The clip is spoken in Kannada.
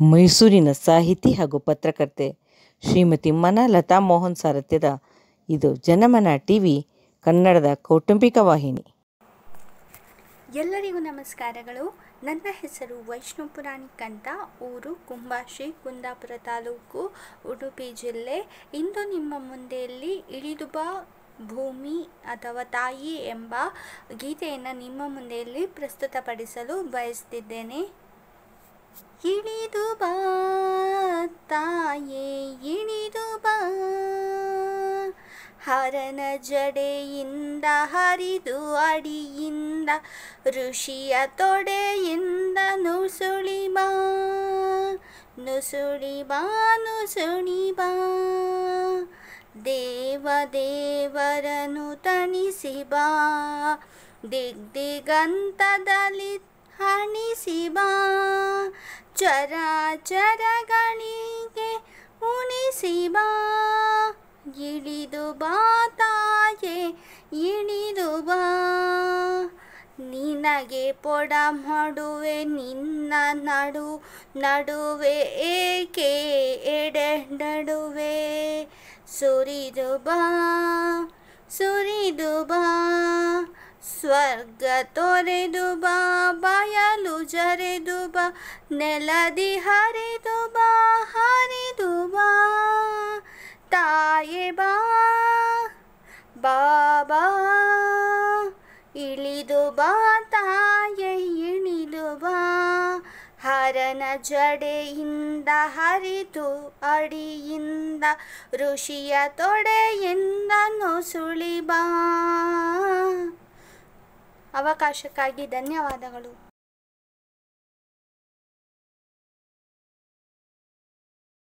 ಮೈಸೂರಿನ ಸಾಹಿತಿ ಹಾಗೂ ಪತ್ರಕರ್ತೆ ಶ್ರೀಮತಿ ಮನಲತಾ ಮೋಹನ್ ಸಾರಥ್ಯದ ಇದು ಜನಮನ ಟಿ ವಿ ಕನ್ನಡದ ಕೌಟುಂಬಿಕ ವಾಹಿನಿ. ಎಲ್ಲರಿಗೂ ನಮಸ್ಕಾರಗಳು. ನನ್ನ ಹೆಸರು ವೈಷ್ಣು ಪುರಾಣಿಕ್ ಅಂತ. ಊರು ಕುಂಬಾಶಿ ಕುಂದಾಪುರ ತಾಲೂಕು, ಉಡುಪಿ ಜಿಲ್ಲೆ. ಇಂದು ನಿಮ್ಮ ಮುಂದೆಯಲ್ಲಿ ಇಳಿದುಬ ಭೂಮಿ ಅಥವಾ ತಾಯಿ ಎಂಬ ಗೀತೆಯನ್ನು ನಿಮ್ಮ ಮುಂದೆಯಲ್ಲಿ ಪ್ರಸ್ತುತಪಡಿಸಲು ಬಯಸ್ತಿದ್ದೇನೆ. ಇಳಿದು ಬಾ, ತಾಯೇ, ಇಳಿದು ಬಾ. ಹರನ ಜಡೆಯಿಂದ ಹರಿದು ಅಡಿಯಿಂದ, ಋಷಿಯ ತೊಡೆಯಿಂದ ನುಸುಳಿ ಬಾ. ನುಸುಳಿ ಬಾ ನುಸುಳಿ ಬಾ. ದೇವ ದೇವರನು ತಣಿಸಿ ಬಾ. ದಿಗ್ದಿಗಂತದಲ್ಲಿ ಹಣಿಸಿ ಬಾ. ಚರಾಚರಗಳಿಗೆ ಉಣಿಸಿ ಬಾ ಇಳಿದು ಬಾ ತಾಯೇ, ಇಳಿದು ಬಾ. ನಿನಗೆ ಪೊಡ ಮಾಡುವೆ, ನಿನ್ನ ನಡು, ನಡುವೆ ಏಕೆ ಎಡೆ ನಡುವೆ? ಸುರಿದು ಬಾ ಸುರಿದು ಬಾ. ಸ್ವರ್ಗ ತೊರೆದು ಬಾ, ಬಯಲು ಜರೆದು ಬಾ ನೆಲದಿ ಹರಿದು ಬಾ ಹರಿದು ಬಾ ತಾಯೆ ಬಾ, ಬಾಬಾ ಇಳಿದು ಬಾ ತಾಯೆ ಇಳಿದು ಬಾ ಹರನ ಜಡೆಯಿಂದ ಹರಿದು ಅಡಿಯಿಂದ, ಋಷಿಯ ತೊಡೆಯಿಂದ ನುಸುಳಿ ಬಾ. ಅವಕಾಶಕ್ಕಾಗಿ ಧನ್ಯವಾದಗಳು.